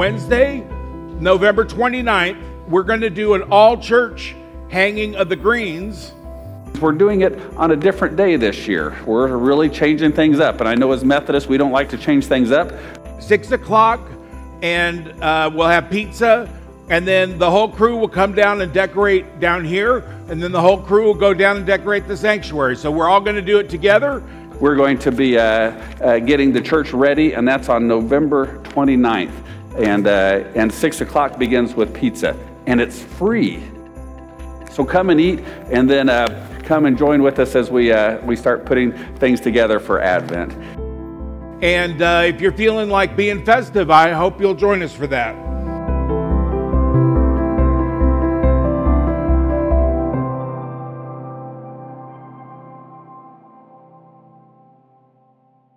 Wednesday, November 29th, we're going to do an all church hanging of the greens. We're doing it on a different day this year. We're really changing things up. And I know as Methodists, we don't like to change things up. Six o'clock, and uh, we'll have pizza. And then the whole crew will come down and decorate down here. And then the whole crew will go down and decorate the sanctuary. So we're all going to do it together. We're going to be uh, uh, getting the church ready, and that's on November 29th. And, uh, and 6 o'clock begins with pizza, and it's free. So come and eat, and then uh, come and join with us as we, uh, we start putting things together for Advent. And uh, if you're feeling like being festive, I hope you'll join us for that.